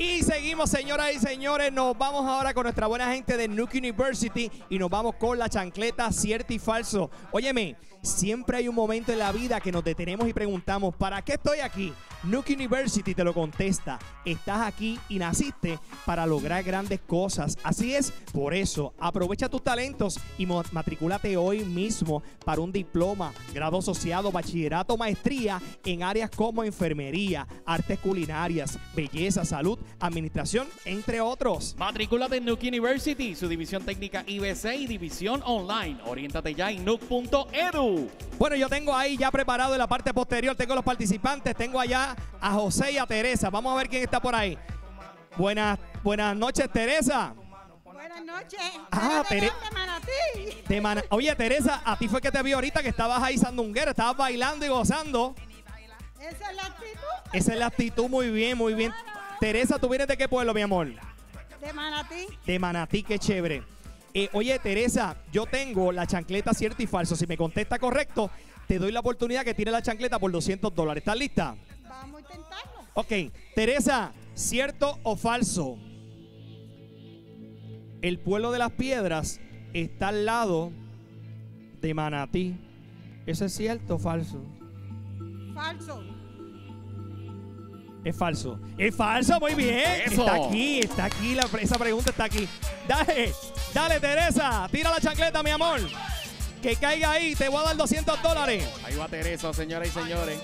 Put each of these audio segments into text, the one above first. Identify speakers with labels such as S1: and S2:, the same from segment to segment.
S1: Y seguimos, señoras y señores. Nos vamos ahora con nuestra buena gente de Nuke University y nos vamos con la chancleta cierto y falso. Óyeme, siempre hay un momento en la vida que nos detenemos y preguntamos, ¿para qué estoy aquí? Nuke University te lo contesta. Estás aquí y naciste para lograr grandes cosas. Así es, por eso, aprovecha tus talentos y matricúlate hoy mismo para un diploma, grado asociado, bachillerato, maestría en áreas como enfermería, artes culinarias, belleza, salud, administración, entre otros.
S2: Matricúlate en Nuke University, su división técnica IBC y división online. Oriéntate ya en nuke.edu.
S1: Bueno, yo tengo ahí ya preparado en la parte posterior, tengo los participantes, tengo allá a José y a Teresa. Vamos a ver quién está por ahí. Buenas, buenas noches, Teresa.
S3: Buenas noches.
S1: Ah,
S3: ¿De
S1: Tere-
S3: dónde, Manatí?
S1: De mana- Oye, Teresa, a ti fue que te vi ahorita que estabas ahí sandunguera, estabas bailando y gozando.
S3: Esa es la actitud
S1: Esa es la actitud, muy bien, muy bien. Teresa, ¿tú vienes de qué pueblo, mi amor?
S3: de Manatí.
S1: De Manatí, qué chévere. Eh, oye, Teresa, yo tengo la chancleta cierto y falso. Si me contesta correcto, te doy la oportunidad que tire la chancleta por 200 dólares. ¿Estás lista?
S3: Vamos a intentarlo.
S1: Ok, Teresa, ¿cierto o falso? El pueblo de las piedras está al lado de Manatí. ¿Eso es cierto o falso?
S3: Falso.
S1: Es falso. Es falso, muy bien.
S2: Eso.
S1: Está aquí, está aquí. la- esa pregunta está aquí. Dale, dale, Teresa. Tira la chancleta, mi amor. Que caiga ahí. Te voy a dar 200 dólares.
S2: Ahí va Teresa, señoras y señores.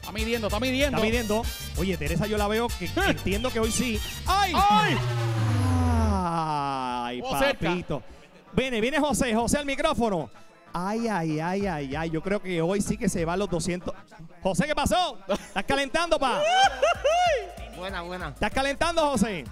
S2: Está midiendo, está midiendo.
S1: Está midiendo. Oye, Teresa, yo la veo que entiendo que hoy sí. ¡Ay!
S2: ¡Ay!
S1: Ay, papito. Viene, viene José, José al micrófono. Ay, ay, ay, ay, ay. Yo creo que hoy sí que se van los 200. José, ¿qué pasó? ¿Estás calentando, pa?
S4: Buena, buena.
S1: ¿Estás calentando, José?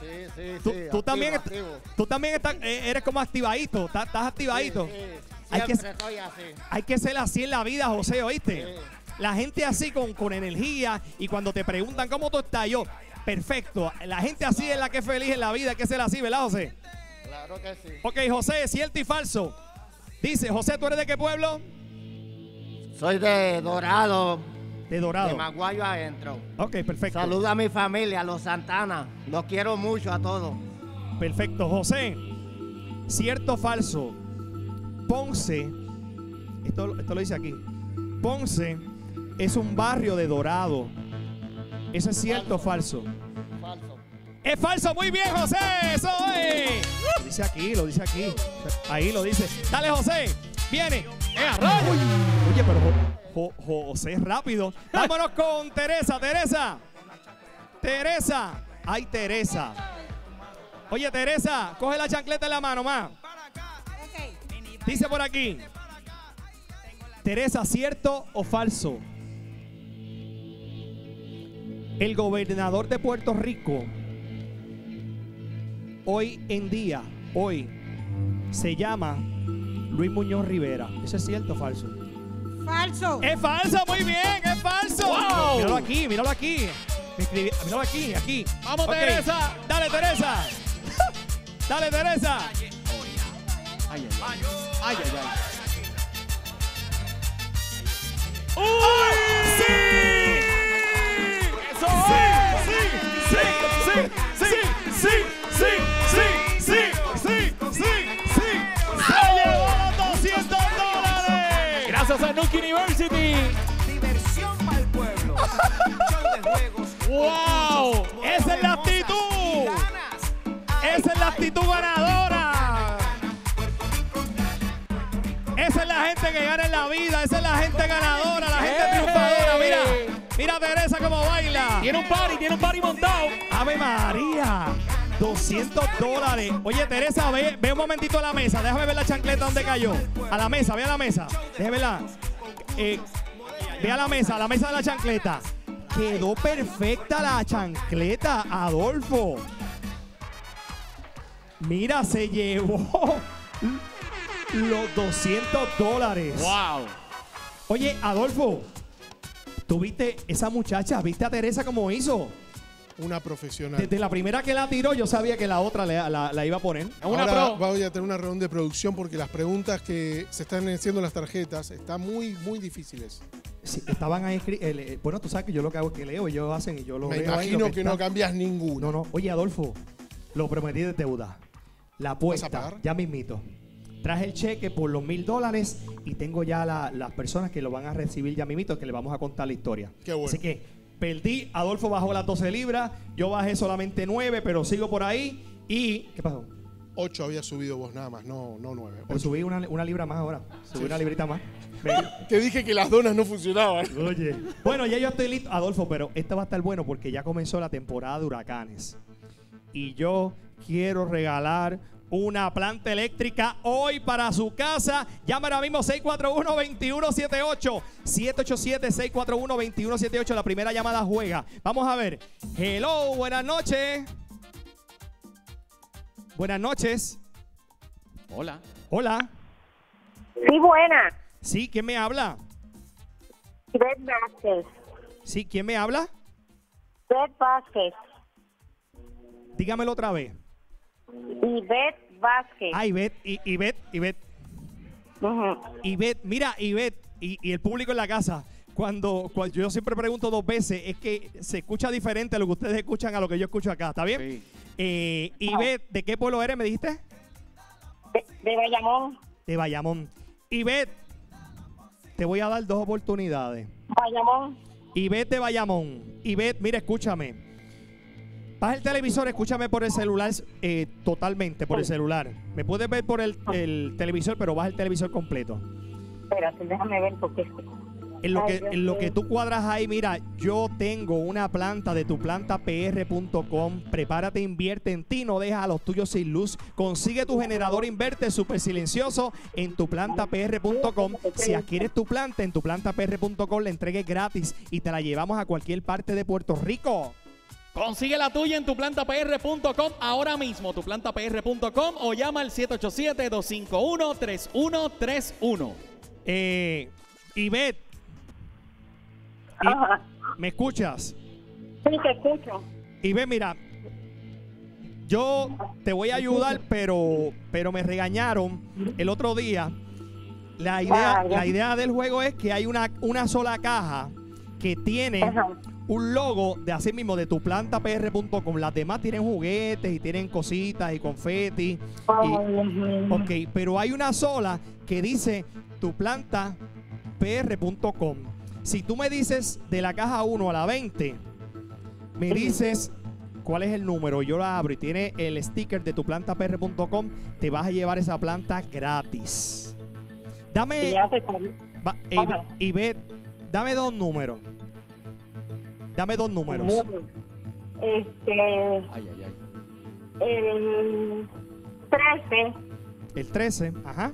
S4: Sí, sí,
S1: Tú,
S4: sí.
S1: tú
S4: activo,
S1: también,
S4: activo.
S1: tú también estás, eh, eres como activadito. ¿Estás, estás activadito?
S4: Sí, sí.
S1: Hay que-
S4: Siempre estoy así.
S1: Hay que ser así en la vida, José, ¿oíste?
S4: Sí.
S1: La gente así con, con energía y cuando te preguntan cómo tú estás, yo, perfecto. La gente así es la que es feliz en la vida, hay que ser así, ¿verdad, José?
S4: Claro que sí.
S1: Ok, José, cierto y falso. Dice, José, ¿tú eres de qué pueblo?
S4: Soy de Dorado,
S1: De Dorado.
S4: de Maguayo adentro.
S1: Ok, perfecto.
S4: Saluda a mi familia, los Santana. Los quiero mucho a todos.
S1: Perfecto, José. Cierto o falso. Ponce, esto, esto lo dice aquí. Ponce es un barrio de Dorado. ¿Eso es cierto o falso?
S4: Falso.
S1: Es falso, muy bien, José. Eso es. Dice aquí, lo dice aquí. Ahí lo dice. Dale, José. Viene.
S2: ¡Eh, a rayos!
S1: Oye, pero Jo- Jo- José es rápido. Vámonos con Teresa, Teresa. Teresa. Ay, Teresa. Oye, Teresa, coge la chancleta en la mano, ma. Dice por aquí. Teresa, ¿cierto o falso? El gobernador de Puerto Rico hoy en día, hoy, se llama Luis Muñoz Rivera. ¿Eso es cierto o falso?
S3: Falso.
S1: Es falso, muy bien, es falso.
S2: Wow.
S1: Míralo aquí, míralo aquí. Míralo aquí, aquí.
S2: Vamos. Teresa.
S1: Dale, Teresa. Dale, Teresa.
S2: Ay, ay, ay. Ay, ay, a Nuke University.
S5: Diversión para el pueblo.
S2: ¡Wow!
S1: ¡Esa es la actitud! ¡Esa es la actitud ganadora! Esa es la gente que gana en la vida, esa es la gente ganadora, la gente triunfadora. Mira, mira a Teresa cómo baila.
S2: Tiene un party, tiene un party montado.
S1: Ave María, 200 dólares. Oye, Teresa, ve, ve un momentito a la mesa. Déjame ver la chancleta donde cayó. A la mesa, ve a la mesa. Déjame verla. Eh, ve a la mesa, a la mesa de la chancleta. Quedó perfecta la chancleta, Adolfo. Mira, se llevó los 200 dólares.
S2: ¡Wow!
S1: Oye, Adolfo, ¿tú viste esa muchacha? ¿Viste a Teresa cómo hizo?
S6: Una profesional.
S1: Desde la primera que la tiró, yo sabía que la otra la, la iba a poner.
S2: Una
S6: Ahora
S2: pro.
S6: voy a tener una reunión de producción porque las preguntas que se están haciendo en las tarjetas están muy, muy difíciles.
S1: Sí, estaban ahí escri- el- eh, bueno, tú sabes que yo lo que hago es que leo, ellos hacen y yo lo
S6: Me
S1: leo ahí, lo
S6: imagino que, no
S1: está.
S6: cambias ninguno.
S1: No, no. Oye, Adolfo, lo prometí de deuda. La apuesta, ya mismito. Traje el cheque por los mil dólares y tengo ya la- las personas que lo van a recibir ya mismito, que le vamos a contar la historia.
S6: Qué bueno.
S1: Así que perdí, Adolfo bajó las 12 libras, yo bajé solamente 9, pero sigo por ahí. ¿Y qué pasó?
S6: Ocho había subido vos nada más, no, no nueve.
S1: Pero
S6: Ocho.
S1: subí una, una libra más ahora. Subí
S6: Sí.
S1: una librita más.
S6: Te dije que las donas no funcionaban.
S1: Oye. Bueno, ya yo estoy listo, Adolfo, pero este va a estar bueno porque ya comenzó la temporada de huracanes. Y yo quiero regalar una planta eléctrica hoy para su casa. Llama ahora mismo 641-2178. 787-641-2178. La primera llamada juega. Vamos a ver. Hello, buenas noches. Buenas noches.
S2: Hola.
S1: Hola.
S7: Sí, buena.
S1: Sí, ¿quién me habla?
S7: Beth Vázquez.
S1: Sí, ¿quién me habla?
S7: Beth Vázquez.
S1: Dígamelo otra vez.
S7: Y Beth Vázquez.
S1: Ah, Ivette, I- Ivette, Ivette. Ivette, mira, Ivette, y, y el público en la casa, cuando, cuando yo siempre pregunto dos veces, es que se escucha diferente lo que ustedes escuchan a lo que yo escucho acá, ¿está bien?
S2: Sí.
S1: Eh, Ivette, ¿de qué pueblo eres, me dijiste?
S7: De, de Bayamón.
S1: De Bayamón. Ivette, te voy a dar dos oportunidades.
S7: Bayamón.
S1: Ivette de Bayamón. Ivette, mira, escúchame. Baja el televisor, escúchame por el celular eh, totalmente, por el celular. Me puedes ver por el, el televisor, pero baja el televisor completo.
S7: Espérate, déjame ver porque
S1: En lo,
S7: Ay,
S1: que, en lo que tú cuadras ahí, mira, yo tengo una planta de tuplantapr.com. Prepárate, invierte en ti, no deja a los tuyos sin luz. Consigue tu generador inverter súper silencioso en tuplantapr.com. Si adquieres tu planta en tuplantapr.com, la entregues gratis y te la llevamos a cualquier parte de Puerto Rico.
S2: Consigue la tuya en tuplantapr.com ahora mismo, tuplantapr.com o llama al 787-251-3131.
S1: Eh, Ivette,
S7: Ajá.
S1: ¿me escuchas?
S7: Sí, te escucho.
S1: Ve, mira, yo te voy a ayudar, pero, pero me regañaron el otro día. La idea, la idea del juego es que hay una, una sola caja que tiene
S7: Ajá.
S1: Un logo de así mismo de tuplantapr.com. Las demás tienen juguetes y tienen cositas y confeti. Y-. Ok, pero hay una sola que dice tuplantapr.com. Si tú me dices de la caja 1 a la 20, me dices cuál es el número, yo la abro y tiene el sticker de tuplantapr.com, te vas a llevar esa planta gratis. Dame, va- eh,
S7: Ajá.
S1: Ivette, dame dos números. Dame dos números.
S7: Este,
S2: Ay, ay, ay.
S7: el 13
S1: El 13, ajá.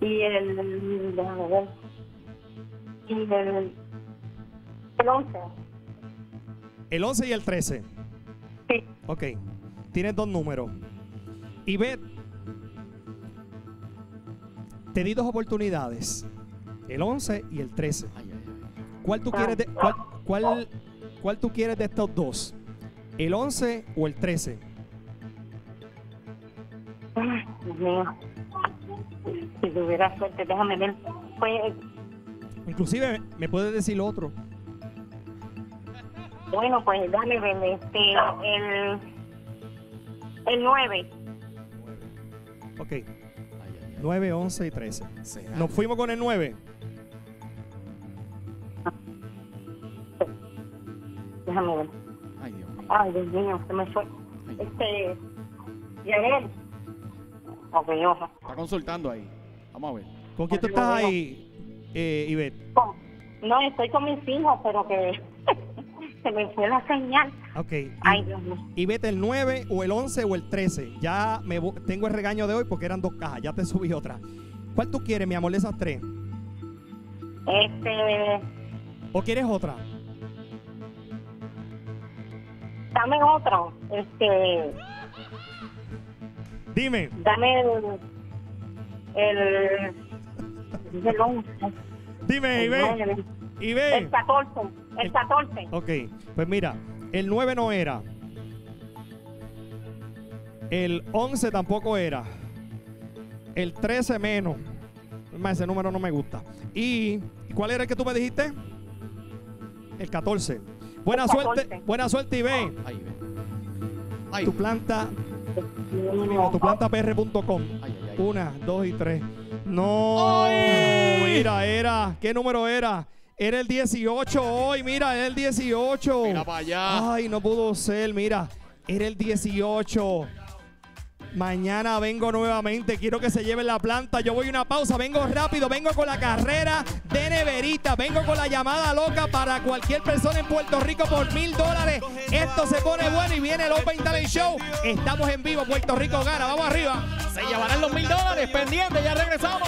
S7: y el. Déjame ver. Y el. El 11.
S1: El 11 y el 13.
S7: Sí.
S1: Ok, tienes dos números. Y ve, te di dos oportunidades, el 11 y el 13. ¿Cuál tú quieres de, cuál, cuál, cuál tú quieres de estos dos? ¿El 11 o el 13?
S7: Ay, Dios mío. Si tuviera suerte, déjame ver. Pues,
S1: Inclusive me puedes decir otro.
S7: bueno, pues déjame ver. Este, el. El 9.
S1: Ok,
S2: Ay, ay,
S1: 9, 11 y 13.
S2: ay. ¿Será?
S1: Nos fuimos con el 9.
S7: Déjame ver.
S2: Ay, Dios mío.
S7: Ay, Dios mío, se me fue.
S2: Ay,
S7: Este. Yanel. Ok, ojo.
S2: Está consultando ahí. Vamos a ver.
S1: ¿Con quién tú estás ahí, eh, Ivette?
S7: Con- No, estoy con mis hijos, pero que se me fue la señal.
S1: Ok. y-
S7: Ay, Dios mío.
S1: Y vete el 9 o el 11 o el 13. Ya me tengo el regaño de hoy porque eran dos cajas. Ya te subí otra. ¿Cuál tú quieres, mi amor, de esas tres?
S7: Este.
S1: ¿O quieres otra?
S7: Dame otro. Este.
S1: Dime.
S7: Dame el. El. El 11.
S1: Dime, Ibe.
S7: 9,
S1: Ibe.
S7: El 14. El
S1: El-
S7: 14.
S1: Ok, pues mira, el 9 no era. El 11 tampoco era. El 13 menos. ese número no me gusta. ¿Y cuál era el que tú me dijiste? El 14. Buena suerte,
S7: 14.
S1: buena suerte y ve
S2: Ahí ve.
S1: Tu planta, tu
S2: ay, ay.
S1: Una, dos y tres. No,
S2: ¡Ay!
S1: mira, era. ¿Qué número era? Era el 18 hoy, mira, era el 18.
S2: Mira para allá.
S1: Ay, no pudo ser, mira. Era el 18. Mañana vengo nuevamente. Quiero que se lleven la planta. Yo voy a una pausa. Vengo rápido. Vengo con la carrera de neverita. Vengo con la llamada loca para cualquier persona en Puerto Rico por mil dólares. Esto se pone bueno y viene el Open Talent Show. Estamos en vivo. Puerto Rico gana. Vamos arriba.
S2: Se llevarán los mil dólares. Pendiente, ya regresamos.